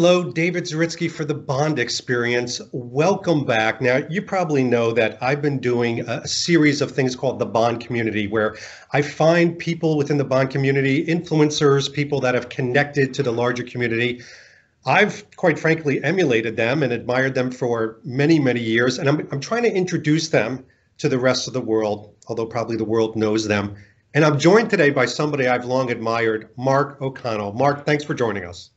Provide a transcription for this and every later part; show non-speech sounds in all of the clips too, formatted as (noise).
Hello, David Zaritsky for the Bond Experience. Welcome back. Now, you probably know that I've been doing a series of things called the Bond community, where I find people within the Bond community, influencers, people that have connected to the larger community. I've quite frankly emulated them and admired them for many, many years. And I'm, I'm trying to introduce them to the rest of the world, although probably the world knows them. And I'm joined today by somebody I've long admired, Mark O'Connell. Mark, thanks for joining us.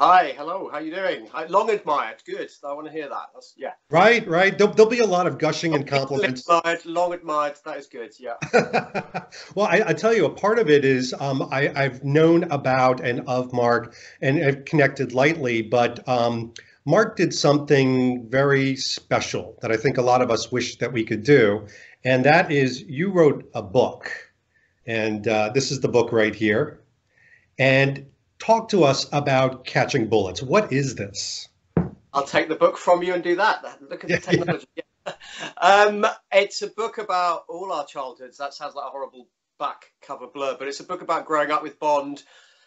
Hi, hello. How you doing? I long admired. Good. I want to hear that. That's, yeah. Right, right. There'll, there'll be a lot of gushing and compliments. Long admired, long admired. That is good. Yeah. (laughs) well, I, I, tell you, a part of it is um, I, have known about and of Mark and I've connected lightly, but um, Mark did something very special that I think a lot of us wish that we could do, and that is you wrote a book, and uh, this is the book right here, and talk to us about catching bullets. What is this? I'll take the book from you and do that. Look at the (laughs) technology. Yeah. um, it's a book about all our childhoods. That sounds like a horrible back cover blur, but it's a book about growing up with Bond,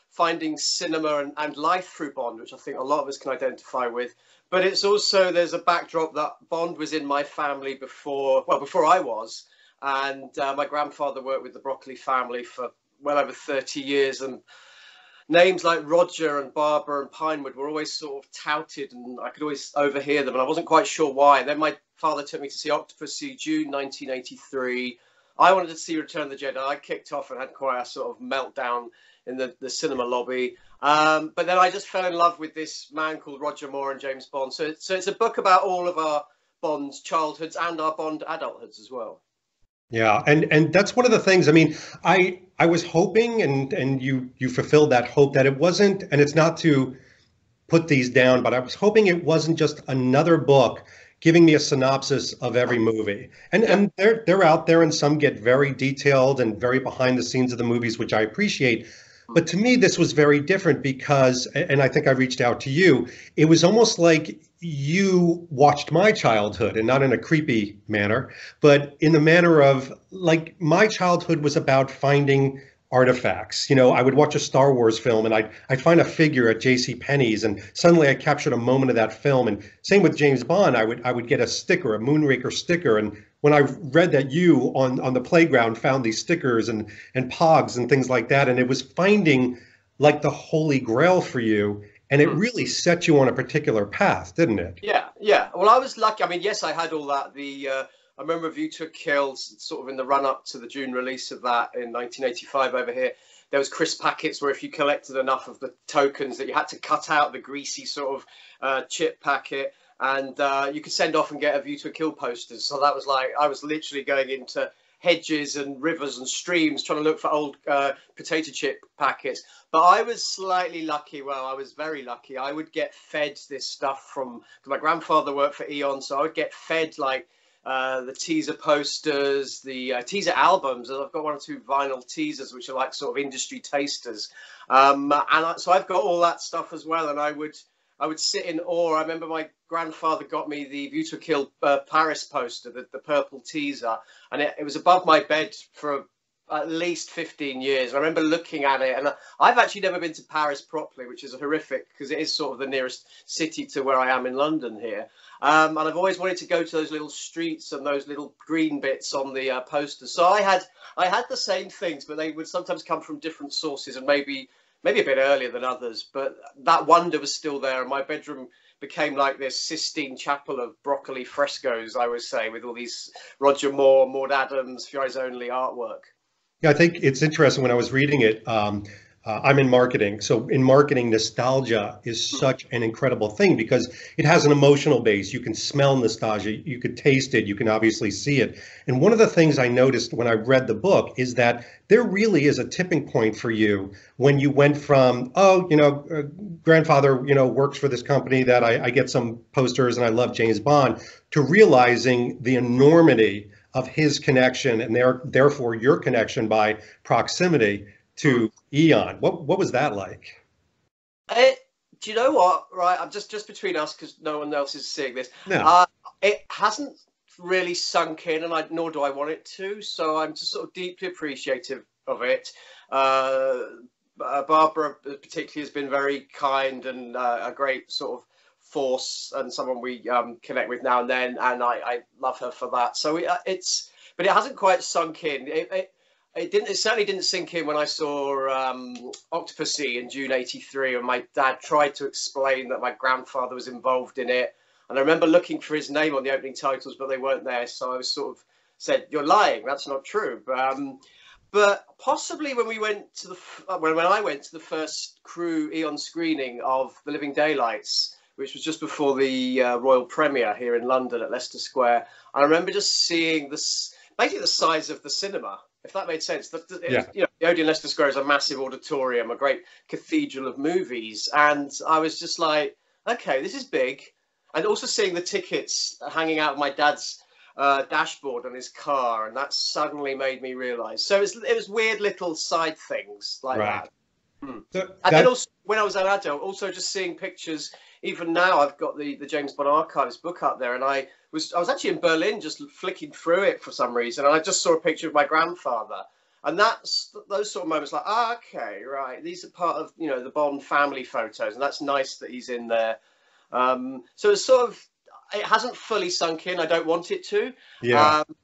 finding cinema and, and life through Bond, which I think a lot of us can identify with. But it's also there's a backdrop that Bond was in my family before, well, before I was, and uh, my grandfather worked with the Broccoli family for well over 30 years, and names like Roger and Barbara and Pinewood were always sort of touted, and I could always overhear them, and I wasn't quite sure why. Then my father took me to see Octopussy, June 1983. I wanted to see Return of the Jedi. I kicked off and had quite a sort of meltdown in the, the cinema lobby. Um, but then I just fell in love with this man called Roger Moore and James Bond. So, so it's a book about all of our Bond's childhoods and our Bond adulthoods as well. Yeah, and and that's one of the things. I mean, I I was hoping, and and you you fulfilled that hope that it wasn't, and it's not to put these down, but I was hoping it wasn't just another book giving me a synopsis of every movie. And and they're they're out there, and some get very detailed and very behind the scenes of the movies, which I appreciate. But to me, this was very different because, and I think I reached out to you. It was almost like you watched my childhood and not in a creepy manner, but in the manner of like my childhood was about finding artifacts. You know, I would watch a Star Wars film and I'd, I'd find a figure at J.C. Penney's and suddenly I captured a moment of that film. And same with James Bond, I would I would get a sticker, a Moonraker sticker. And when I read that you on, on the playground found these stickers and, and pogs and things like that, and it was finding like the holy grail for you. And it hmm. really set you on a particular path, didn't it? Yeah, yeah. Well, I was lucky. I mean, yes, I had all that. The uh, I remember View to a Kill, sort of in the run up to the June release of that in 1985 over here. There was crisp packets where if you collected enough of the tokens that you had to cut out the greasy sort of uh, chip packet and uh, you could send off and get a View to a Kill posters. So that was like, I was literally going into hedges and rivers and streams trying to look for old uh, potato chip packets. But I was slightly lucky. Well, I was very lucky. I would get fed this stuff from my grandfather worked for Eon, so I would get fed like uh, the teaser posters, the uh, teaser albums. And I've got one or two vinyl teasers, which are like sort of industry tasters. Um, and I, so I've got all that stuff as well. And I would, I would sit in awe. I remember my grandfather got me the View to Kill uh, Paris poster, the, the purple teaser, and it, it was above my bed for at least 15 years. I remember looking at it, and I've actually never been to Paris properly, which is horrific because it is sort of the nearest city to where I am in London here. Um, and I've always wanted to go to those little streets and those little green bits on the uh, posters. So I had I had the same things, but they would sometimes come from different sources and maybe maybe a bit earlier than others. But that wonder was still there, and my bedroom became like this Sistine Chapel of broccoli frescoes, I would say, with all these Roger Moore, Maud Adams, For Eyes Only artwork. Yeah, I think it's interesting when I was reading it. Um, uh, I'm in marketing. So in marketing, nostalgia is such an incredible thing because it has an emotional base. You can smell nostalgia, you could taste it, you can obviously see it. And one of the things I noticed when I read the book is that there really is a tipping point for you when you went from, oh, you know, uh, grandfather, you know, works for this company that I, I get some posters and I love James Bond, to realizing the enormity of his connection and there, therefore your connection by proximity to Eon. What what was that like? It, do you know what? Right, I'm just just between us because no one else is seeing this. No. Uh, it hasn't really sunk in, and I, nor do I want it to. So I'm just sort of deeply appreciative of it. Uh, uh, Barbara particularly has been very kind and uh, a great sort of force and someone we um, connect with now and then, and I, I love her for that. So it, uh, it's, but it hasn't quite sunk in. It, it, it, didn't. It certainly didn't sink in when I saw um, Octopussy in June '83, and my dad tried to explain that my grandfather was involved in it. And I remember looking for his name on the opening titles, but they weren't there. So I was sort of said, "You're lying. That's not true." But, um, but possibly when we went to the uh, when when I went to the first crew Eon screening of The Living Daylights, which was just before the uh, royal premiere here in London at Leicester Square, I remember just seeing this basically the size of the cinema if that made sense. The, the, yeah. you know, the Odeon Leicester Square is a massive auditorium, a great cathedral of movies, and I was just like, okay, this is big. And also seeing the tickets hanging out of my dad's uh, dashboard on his car, and that suddenly made me realise. So it was, it was weird little side things like right. that. Hmm. So and then also when I was an adult, also just seeing pictures. Even now, I've got the the James Bond Archives book up there, and I was I was actually in Berlin just flicking through it for some reason, and I just saw a picture of my grandfather, and that's those sort of moments like, ah, okay, right, these are part of you know the Bond family photos, and that's nice that he's in there. Um, so it's sort of it hasn't fully sunk in. I don't want it to. Yeah. Um,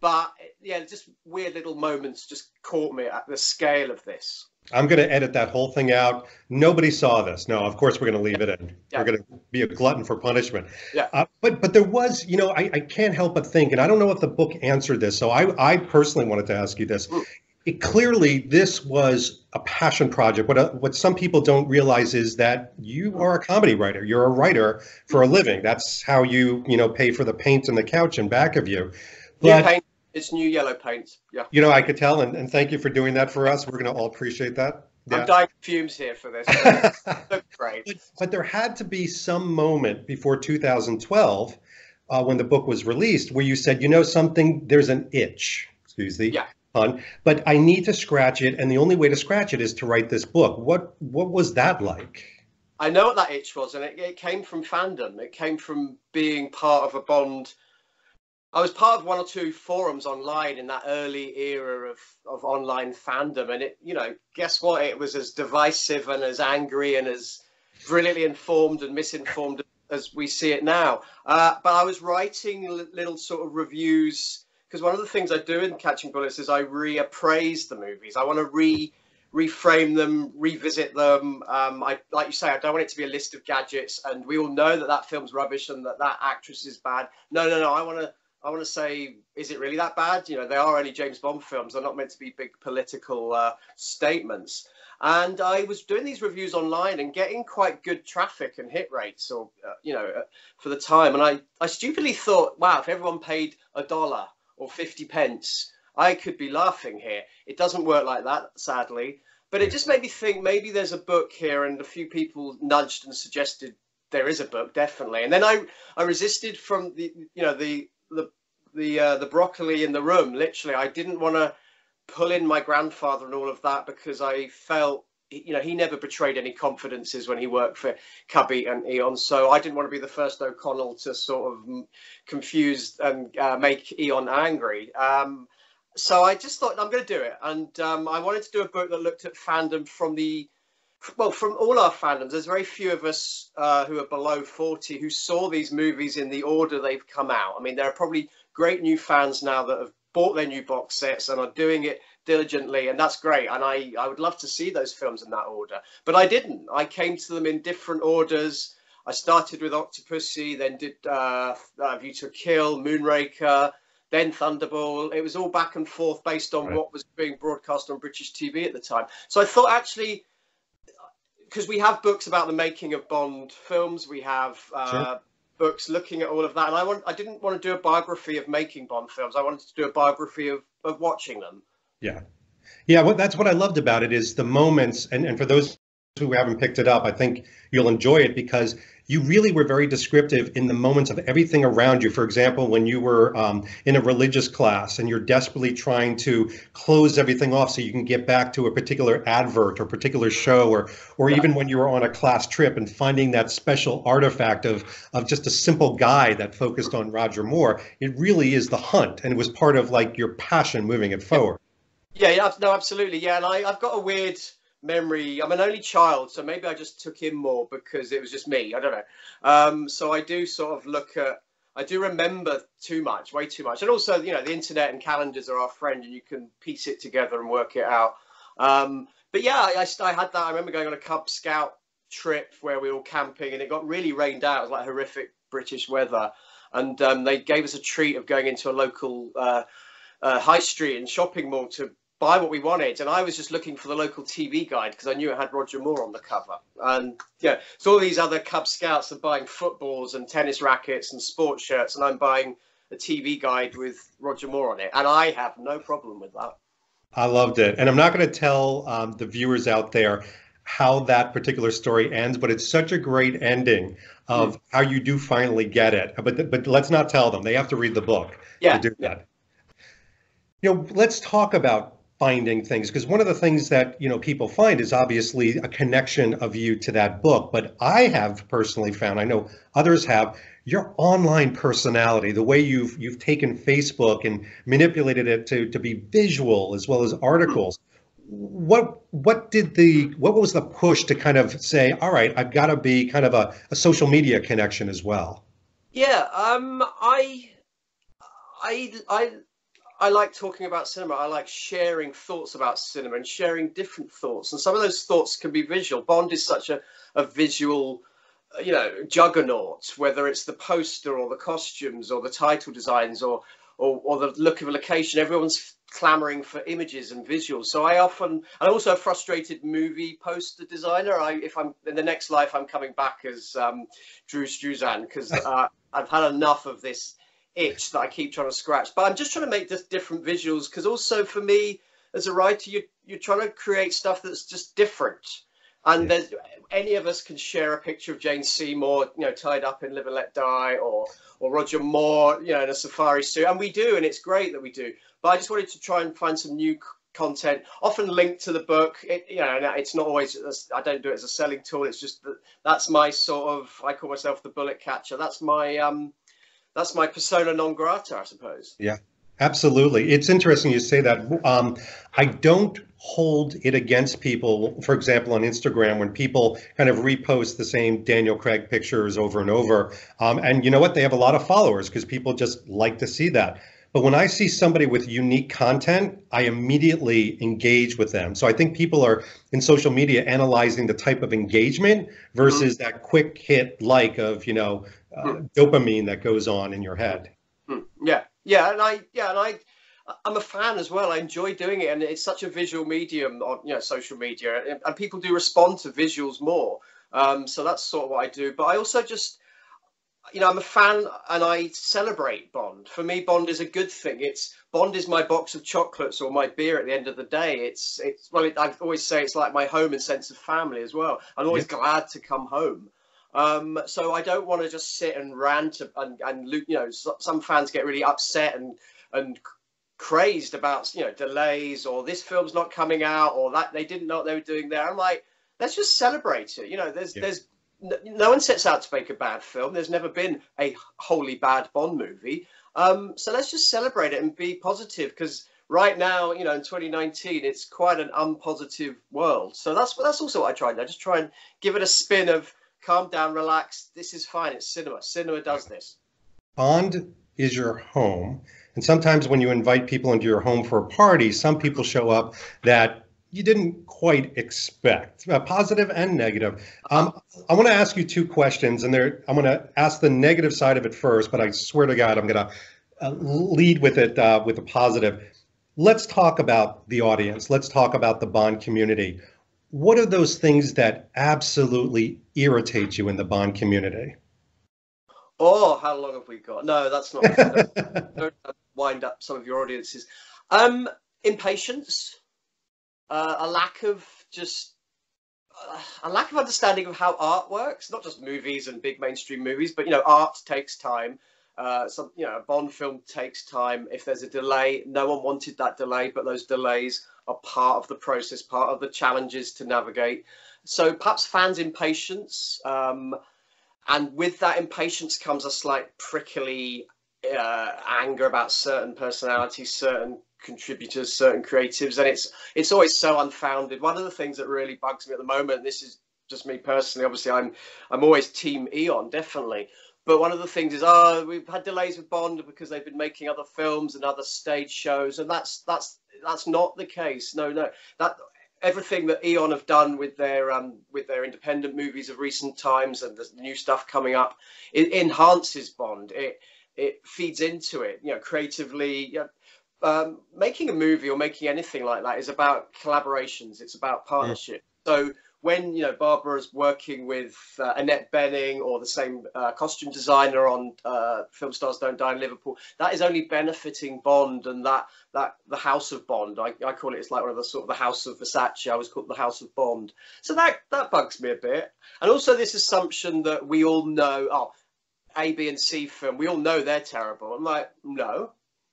but yeah, just weird little moments just caught me at the scale of this. I'm going to edit that whole thing out. Nobody saw this. No, of course we're going to leave it in. Yeah. We're going to be a glutton for punishment. Yeah. Uh, but but there was, you know, I, I can't help but think, and I don't know if the book answered this. So I I personally wanted to ask you this. Mm. It, clearly, this was a passion project. What uh, what some people don't realize is that you are a comedy writer. You're a writer for a living. That's how you you know pay for the paint and the couch in back of you. But, paint it's new yellow paint. Yeah. You know, I could tell, and, and thank you for doing that for us. We're going to all appreciate that. Yeah. I'm dying fumes here for this. (laughs) Look great. But, but, there had to be some moment before 2012 uh, when the book was released where you said, you know, something, there's an itch. Excuse the yeah. pun, but I need to scratch it, and the only way to scratch it is to write this book. What what was that like? I know what that itch was, and it, it came from fandom. It came from being part of a Bond I was part of one or two forums online in that early era of, of online fandom, and it, you know, guess what? It was as divisive and as angry and as brilliantly informed and misinformed as we see it now. Uh, but I was writing little sort of reviews because one of the things I do in Catching Bullets is I reappraise the movies. I want to re reframe them, revisit them. Um, I like you say, I don't want it to be a list of gadgets, and we all know that that film's rubbish and that that actress is bad. No, no, no. I want to I want to say, is it really that bad? You know, they are only James Bond films. They're not meant to be big political uh, statements. And I was doing these reviews online and getting quite good traffic and hit rates, or uh, you know, uh, for the time. And I, I stupidly thought, wow, if everyone paid a dollar or fifty pence, I could be laughing here. It doesn't work like that, sadly. But it just made me think maybe there's a book here, and a few people nudged and suggested there is a book, definitely. And then I, I resisted from the, you know, the the the uh, the broccoli in the room. Literally, I didn't want to pull in my grandfather and all of that because I felt you know he never betrayed any confidences when he worked for Cubby and Eon. So I didn't want to be the first O'Connell to sort of confuse and uh, make Eon angry. Um, so I just thought I'm going to do it, and um, I wanted to do a book that looked at fandom from the well, from all our fandoms, there's very few of us uh, who are below 40 who saw these movies in the order they've come out. I mean, there are probably great new fans now that have bought their new box sets and are doing it diligently, and that's great. And I, I would love to see those films in that order. But I didn't. I came to them in different orders. I started with Octopussy, then did uh, uh, View to Kill, Moonraker, then Thunderball. It was all back and forth based on right. what was being broadcast on British TV at the time. So I thought actually because we have books about the making of Bond films. We have uh, sure. Books looking at all of that, and I want I didn't want to do a biography of making Bond films. I wanted to do a biography of of watching them. Yeah, yeah. Well, that's what I loved about it is the moments, and and for those who haven't picked it up, I think you'll enjoy it because you really were very descriptive in the moments of everything around you. For example, when you were um, in a religious class and you're desperately trying to close everything off so you can get back to a particular advert or particular show, or or even when you were on a class trip and finding that special artifact of of just a simple guy that focused on Roger Moore. It really is the hunt, and it was part of like your passion moving it forward. Yeah, yeah, no, absolutely, yeah. And I, I've got a weird memory. I'm an only child, so maybe I just took in more because it was just me. I don't know. Um, so I do sort of look at. I do remember too much, way too much, and also you know the internet and calendars are our friend, and you can piece it together and work it out. Um, but yeah, I, I had that. I remember going on a Cub Scout trip where we were all camping, and it got really rained out. It was like horrific British weather, and um, they gave us a treat of going into a local uh, uh, high street and shopping mall to buy what we wanted. And I was just looking for the local TV guide because I knew it had Roger Moore on the cover. And yeah, so all these other Cub Scouts are buying footballs and tennis rackets and sports shirts, and I'm buying a TV guide with Roger Moore on it. And I have no problem with that. I loved it. And I'm not going to tell um, the viewers out there how that particular story ends, but it's such a great ending of mm. how you do finally get it. But but let's not tell them; they have to read the book yeah. to do that. You know, let's talk about finding things. Because one of the things that you know people find is obviously a connection of you to that book. But i have personally found i know others have your online personality the way you've you've taken facebook and manipulated it to to be visual as well as articles. What what did the what was the push to kind of say all right i've got to be kind of a, a social media connection as well yeah um i i i I like talking about cinema. I like sharing thoughts about cinema and sharing different thoughts. And some of those thoughts can be visual. Bond is such a, a visual, uh, you know, juggernaut, whether it's the poster or the costumes or the title designs or, or, or the look of a location. Everyone's clamoring for images and visuals. So I often, I'm also a frustrated movie poster designer. I, if I'm in the next life, I'm coming back as um, Drew Struzan because (laughs) uh, I've had enough of this itch that I keep trying to scratch. But I'm just trying to make just different visuals because also for me as a writer, you you're trying to create stuff that's just different. And yes. there's any of us can share a picture of Jane Seymour, you know, tied up in Live and Let Die, or or Roger Moore, you know, in a safari suit, and we do, and it's great that we do. But I just wanted to try and find some new content, often linked to the book. It, you know, it's not always. I don't do it as a selling tool. It's just that that's my sort of. I call myself the bullet catcher. That's my um, that's my persona non grata, I suppose. Yeah, absolutely. It's interesting you say that. Um, I don't hold it against people, for example, on Instagram, when people kind of repost the same Daniel Craig pictures over and over. Um, and you know what? They have a lot of followers because people just like to see that. But when I see somebody with unique content, I immediately engage with them. So I think people are in social media analyzing the type of engagement versus mm-hmm. that quick hit like of, you know, uh, mm. dopamine that goes on in your head. Mm. Yeah, yeah, and I yeah, and I I'm a fan as well. I enjoy doing it, and it's such a visual medium on you know social media, and, and people do respond to visuals more. Um, so that's sort of what I do. But I also just you know, I'm a fan and I celebrate Bond. For me, Bond is a good thing. It's Bond is my box of chocolates or my beer at the end of the day. It's it's well, it, I always say it's like my home and sense of family as well. I'm always yeah. glad to come home. Um, so I don't want to just sit and rant and, and you know some fans get really upset and and crazed about you know delays or this film's not coming out or that they didn't know what they were doing there. I'm like, let's just celebrate it. You know, there's yeah. there's no one sets out to make a bad film. There's never been a wholly bad Bond movie. Um, so let's just celebrate it and be positive because right now, you know, in 2019, it's quite an unpositive world. So that's that's also what I try. I just try and give it a spin of calm down, relax. This is fine. It's cinema. Cinema does this. Bond is your home. And sometimes when you invite people into your home for a party, some people show up that you didn't quite expect, uh, positive and negative. Um, I want to ask you two questions, and there I'm going to ask the negative side of it first, but I swear to God, I'm going to uh, lead with it uh, with a positive. Let's talk about the audience. Let's talk about the Bond community what are those things that absolutely irritate you in the Bond community? Oh, how long have we got? No, that's not. (laughs) don't, wind up some of your audiences. Um, impatience, uh, a lack of just uh, a lack of understanding of how art works. Not just movies and big mainstream movies, but you know, art takes time. Uh, some, you know, a Bond film takes time. If there's a delay, no one wanted that delay, but those delays are part of the process, part of the challenges to navigate. So perhaps fans' impatience, um, and with that impatience comes a slight prickly uh, anger about certain personalities, certain contributors, certain creatives, and it's it's always so unfounded. One of the things that really bugs me at the moment, this is just me personally. Obviously, I'm I'm always Team Eon, definitely. But one of the things is, oh, we've had delays with Bond because they've been making other films and other stage shows, and that's that's that's not the case. No, no, that everything that Eon have done with their um, with their independent movies of recent times and the new stuff coming up, it enhances Bond. It it feeds into it. You know, creatively. You know, um, making a movie or making anything like that is about collaborations. It's about partnership. Mm. So when you know Barbara's working with uh, Annette Bening or the same uh, costume designer on uh, Film Stars Don't Die in Liverpool, that is only benefiting Bond and that that the House of Bond. I, I call it it's like one of the sort of the House of Versace. I was called the House of Bond. So that that bugs me a bit. And also this assumption that we all know oh A, B, and C film. We all know they're terrible. I'm like no,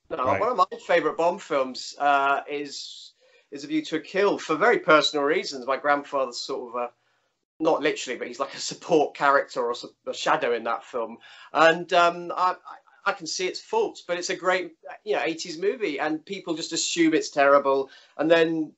no. Right. One of my favourite Bond films uh, is is a view to a kill for very personal reasons. My grandfather's sort of a not literally, but he's like a support character or a shadow in that film, and um, I, I can see its faults, but it's a great you know 80s movie, and people just assume it's terrible, and then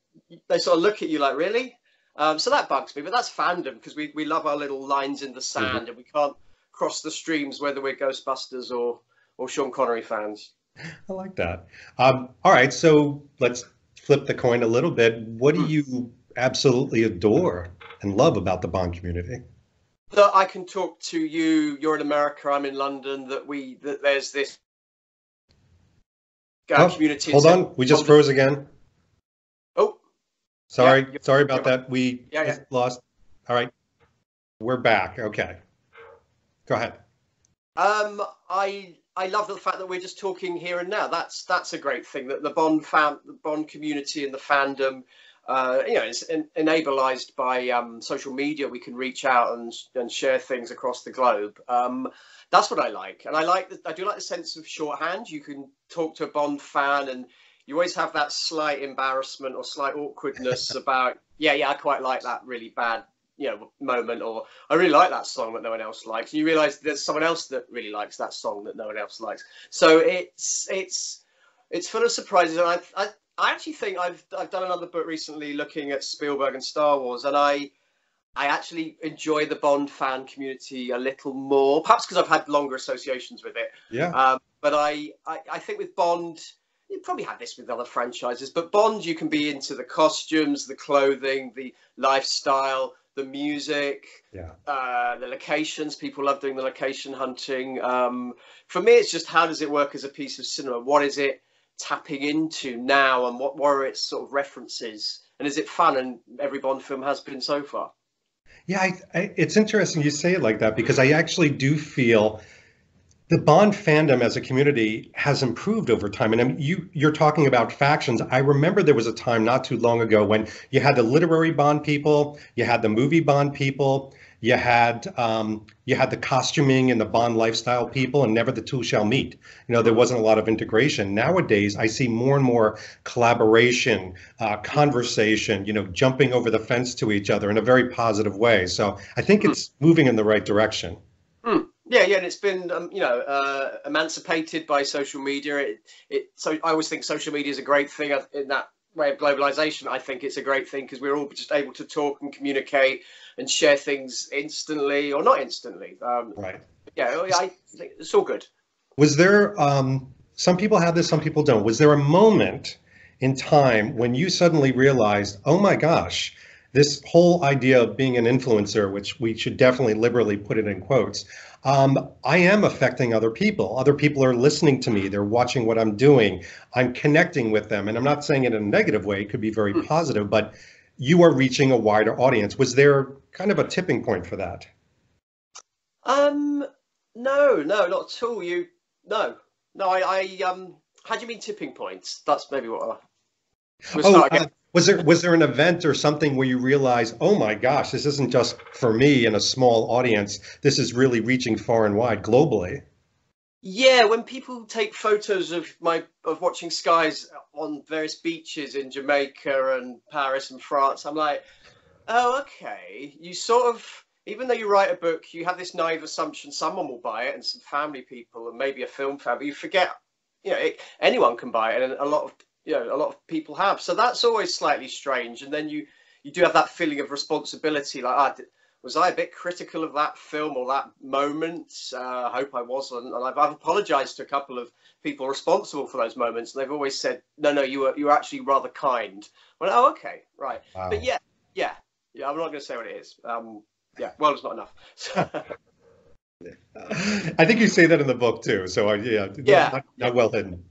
they sort of look at you like, really? Um, so that bugs me, but that's fandom because we, we love our little lines in the sand, mm-hmm. and we can't cross the streams whether we're Ghostbusters or or Sean Connery fans. (laughs) I like that. Um, all right, so let's flip the coin a little bit, what do you absolutely adore and love about the Bond community? That I can talk to you. You're in America. I'm in London. That we that there's this uh, oh, community. Hold on, we just froze again. Oh, sorry, yeah, sorry about that. We yeah, yeah. lost. All right, we're back. Okay, go ahead. Um, I I love the fact that we're just talking here and now. That's that's a great thing that the Bond fan, the Bond community and the fandom, uh, you know, is en- enabled by um, social media. We can reach out and and share things across the globe. Um, that's what I like, and I like that. I do like the sense of shorthand. You can talk to a Bond fan, and you always have that slight embarrassment or slight awkwardness (laughs) about, yeah, yeah, I quite like that really bad you know moment or I really like that song that no one else likes. And you realise there's someone else that really likes that song that no one else likes. So it's it's it's full of surprises, and I I, I actually think I've I've done another book recently looking at Spielberg and Star Wars, and I. I actually enjoy the Bond fan community a little more, perhaps because I've had longer associations with it. Yeah. Um, but I, I, I think with Bond, you probably have this with other franchises, but Bond, you can be into the costumes, the clothing, the lifestyle, the music, yeah. uh, the locations. People love doing the location hunting. Um, for me, it's just how does it work as a piece of cinema? What is it tapping into now, and what, what are its sort of references? And is it fun? And every Bond film has been so far. Yeah, I, I, it's interesting you say it like that because I actually do feel the Bond fandom as a community has improved over time. And I mean, you you're talking about factions. I remember there was a time not too long ago when you had the literary Bond people, you had the movie Bond people, you had um, you had the costuming and the Bond lifestyle people, and never the two shall meet. You know, there wasn't a lot of integration. Nowadays, I see more and more collaboration, uh, conversation. You know, jumping over the fence to each other in a very positive way. So I think hmm. it's moving in the right direction. Mm. Yeah, yeah, and it's been um, you know uh, emancipated by social media. It, it so I always think social media is a great thing in that way of globalization. I think it's a great thing because we're all just able to talk and communicate and share things instantly or not instantly. Um, right. Yeah, I think it's all good. Was there um, some people have this, some people don't. Was there a moment in time when you suddenly realized, oh my gosh, this whole idea of being an influencer, which we should definitely liberally put it in quotes, um, I am affecting other people. Other people are listening to me. They're watching what I'm doing. I'm connecting with them. And I'm not saying it in a negative way, it could be very hmm. positive, but you are reaching a wider audience. Was there kind of a tipping point for that? Um, no, no, not at all. You, no, no, I, I um, how do you mean tipping points? That's maybe what I. Oh, uh, was there was there an event or something where you realize, oh my gosh, this isn't just for me and a small audience. This is really reaching far and wide globally. Yeah, when people take photos of my of watching skies on various beaches in Jamaica and Paris and France, I'm like, oh, okay. You sort of, even though you write a book, you have this naive assumption someone will buy it and some family people and maybe a film fan, but you forget, you know, it, anyone can buy it, and a lot of you know a lot of people have. So that's always slightly strange. And then you you do have that feeling of responsibility, like ah, was I a bit critical of that film or that moment? Uh, I hope I wasn't, and I've, I've apologised to a couple of people responsible for those moments, and they've always said, "No, no, you were you were actually rather kind." Well, oh, okay, right, wow. but yeah, yeah, yeah. I'm not going to say what it is. Um, yeah, well, it's not enough. (laughs) I think you say that in the book too. So uh, yeah, yeah, not, not well hidden.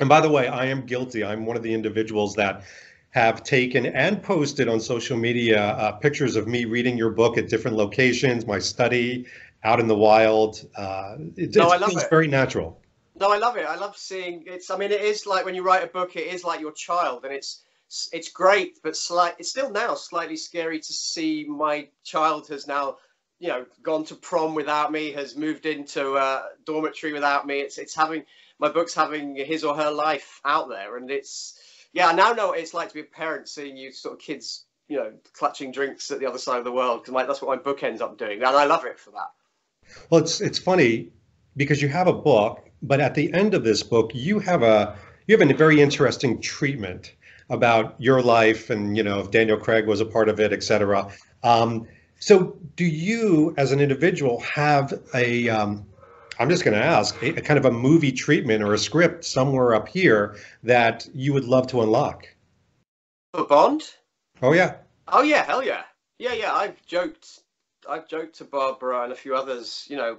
And by the way, I am guilty. I'm one of the individuals that have taken and posted on social media uh, pictures of me reading your book at different locations, my study out in the wild. Uh, it, no, it feels it. very natural. No, I love it. I love seeing it's. I mean, it is like when you write a book, it is like your child, and it's it's great, but slight. It's still now slightly scary to see my child has now, you know, gone to prom without me, has moved into a dormitory without me. It's it's having my book's having his or her life out there, and it's yeah, I now know what it's like to be a parent, seeing you sort of kids, you know, clutching drinks at the other side of the world. Because that's what my book ends up doing, and I love it for that. Well, it's it's funny because you have a book, but at the end of this book, you have a you have a very interesting treatment about your life, and you know, if Daniel Craig was a part of it, etc. Um, so, do you, as an individual, have a um, I'm just going to ask a, a, kind of a movie treatment or a script somewhere up here that you would love to unlock. For Bond? Oh yeah. Oh yeah, hell yeah, yeah, yeah. I've joked, I've joked to Barbara and a few others. You know,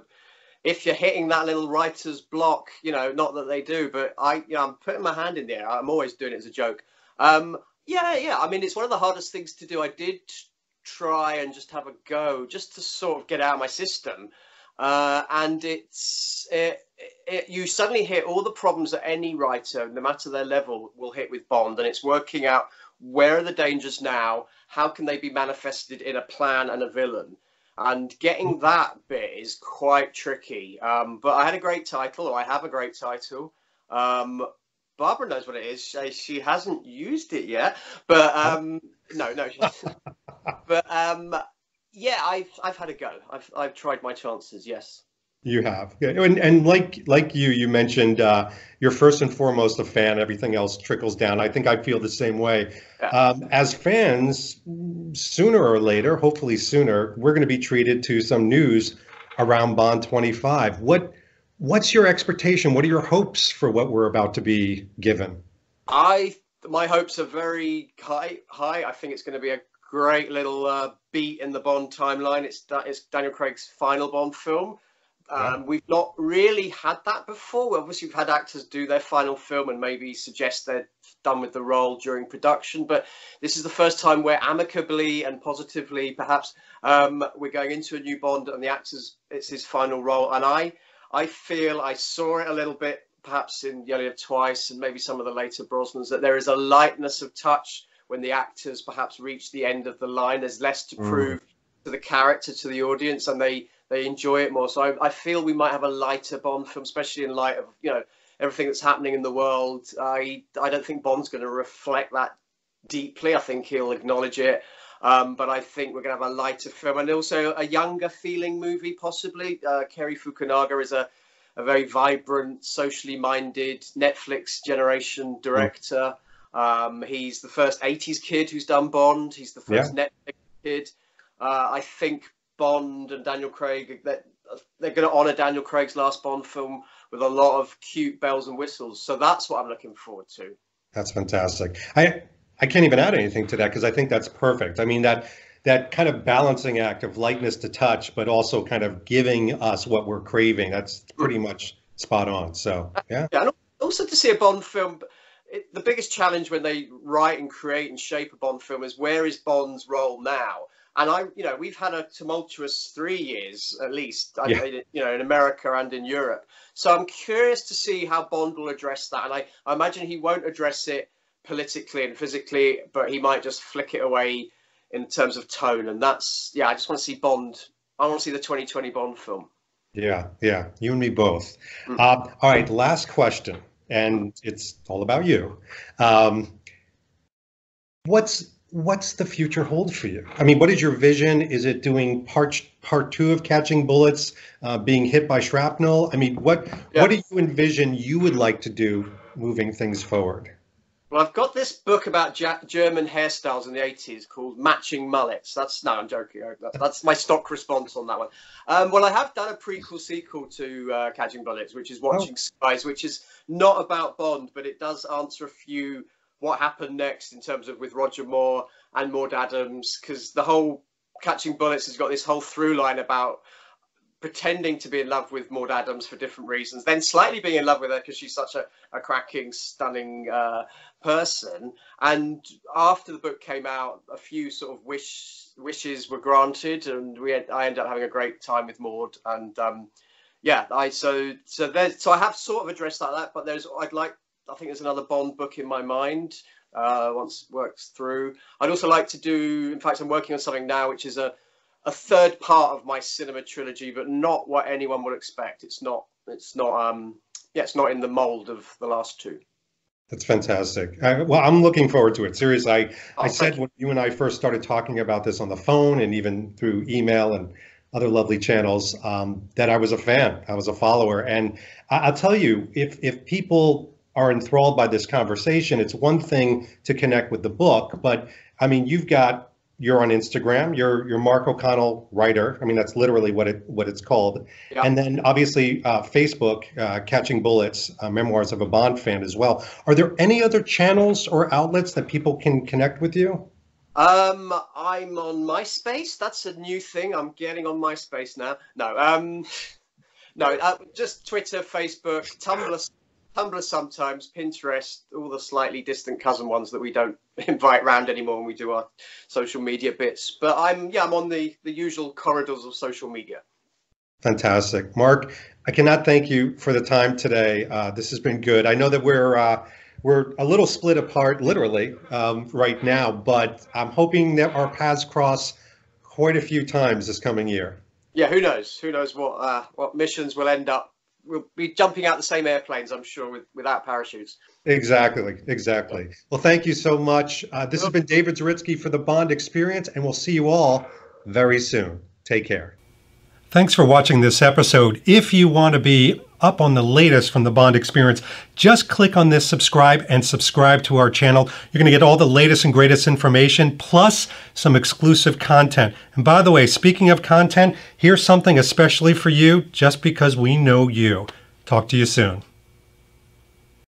if you're hitting that little writer's block, you know, not that they do, but I, you know, I'm putting my hand in there. I'm always doing it as a joke. Um, yeah, yeah. I mean, it's one of the hardest things to do. I did try and just have a go, just to sort of get out of my system. Uh, and it's it, it, you suddenly hit all the problems that any writer, no matter their level, will hit with Bond, and it's working out where are the dangers now, how can they be manifested in a plan and a villain, and getting that bit is quite tricky. Um, but I had a great title, or I have a great title. Um, Barbara knows what it is. She, she hasn't used it yet, but um, no, no. (laughs) but um, yeah, I've I've had a go. I've I've tried my chances. Yes. You have, and and like like you, you mentioned uh, you're first and foremost a fan. Everything else trickles down. I think I feel the same way. Yeah. Um, as fans, sooner or later, hopefully sooner, we're going to be treated to some news around Bond 25. What what's your expectation? What are your hopes for what we're about to be given? I my hopes are very high. High. I think it's going to be a great little uh, beat in the Bond timeline. It's it's Daniel Craig's final Bond film. Um, yeah. We've not really had that before. Obviously, we've had actors do their final film and maybe suggest they're done with the role during production. But this is the first time where amicably and positively, perhaps, um, we're going into a new Bond and the actor's it's his final role. And I, I feel I saw it a little bit, perhaps in Only Twice and maybe some of the later Brosnans, that there is a lightness of touch when the actors perhaps reach the end of the line. There's less to mm. prove to the character, to the audience, and they they enjoy it more. So I, I, feel we might have a lighter Bond film, especially in light of you know everything that's happening in the world. I I don't think Bond's going to reflect that deeply. I think he'll acknowledge it. Um, but I think we're going to have a lighter film and also a younger feeling movie, possibly. Uh, Cary Fukunaga is a, a very vibrant, socially minded Netflix generation director. Mm. Um, he's the first 80s kid who's done Bond. He's the first yeah. Netflix kid. Uh, I think Bond and Daniel Craig, they're, they're going to honour Daniel Craig's last Bond film with a lot of cute bells and whistles. So that's what I'm looking forward to. That's fantastic. I I can't even add anything to that because I think that's perfect. I mean that that kind of balancing act of lightness to touch, but also kind of giving us what we're craving. That's pretty much spot on. So yeah. Yeah, and also to see a Bond film it, the biggest challenge when they write and create and shape a Bond film is where is Bond's role now? And I, you know, we've had a tumultuous three years at least, yeah. you know, in America and in Europe. So I'm curious to see how Bond will address that. And I, I imagine he won't address it politically and physically, but he might just flick it away in terms of tone. And that's, yeah, I just want to see Bond. I want to see the 2020 Bond film. Yeah, yeah, you and me both. Mm. Uh, all right, last question and it's all about you. Um, what's what's the future hold for you? I mean, what is your vision? Is it doing part part two of catching bullets, uh, being hit by shrapnel? I mean, what yeah. what do you envision you would like to do moving things forward? Well, I've got this book about German hairstyles in the 80s called Matching Mullets. That's no, I'm joking. That's my stock response on that one. Um, well, I have done a prequel sequel to uh, Catching Bullets, which is Watching oh. Skies, which is not about Bond, but it does answer a few what happened next in terms of with Roger Moore and Maud Adams, because the whole Catching Bullets has got this whole through line about pretending to be in love with Maud Adams for different reasons, then slightly being in love with her because she's such a, a cracking, stunning uh, person. And after the book came out, a few sort of wish wishes were granted, and we had, I ended up having a great time with Maud. And um, yeah, I so so there's so I have sort of addressed that, but there's I'd like I think there's another Bond book in my mind. Uh, once works through, I'd also like to do. In fact, I'm working on something now, which is a a third part of my cinema trilogy, but not what anyone would expect. It's not. It's not. Um. Yeah, it's not in the mold of the last two. That's fantastic. I, well, I'm looking forward to it. Seriously, I, oh, I said you. when you and I first started talking about this on the phone and even through email and other lovely channels um, that I was a fan. I was a follower, and I, will tell you, if if people are enthralled by this conversation, it's one thing to connect with the book, but I mean, you've got you're on Instagram. You're you're Mark O'Connell writer. I mean, that's literally what it what it's called. Yeah. And then obviously uh, Facebook, uh, Catching Bullets, uh, Memoirs of a Bond Fan as well. Are there any other channels or outlets that people can connect with you? Um, I'm on MySpace. That's a new thing. I'm getting on MySpace now. No, um, (laughs) no, uh, just Twitter, Facebook, Tumblr Tumblr sometimes, Pinterest, all the slightly distant cousin ones that we don't (laughs) invite round anymore when we do our social media bits. But I'm yeah, I'm on the the usual corridors of social media. Fantastic, Mark. I cannot thank you for the time today. Uh, this has been good. I know that we're uh, we're a little split apart, literally, um, right now, but I'm hoping that our paths cross quite a few times this coming year. Yeah, who knows? Who knows what uh, what missions will end up we'll be jumping out the same airplanes, I'm sure, with, without parachutes. Exactly, exactly. Well, thank you so much. Uh, this has been David Zaritsky for the Bond Experience, and we'll see you all very soon. Take care. Thanks for watching this episode. If you want to be up on the latest from the Bond experience, just click on this subscribe and subscribe to our channel. You're going to get all the latest and greatest information plus some exclusive content. And by the way, speaking of content, here's something especially for you just because we know you. Talk to you soon.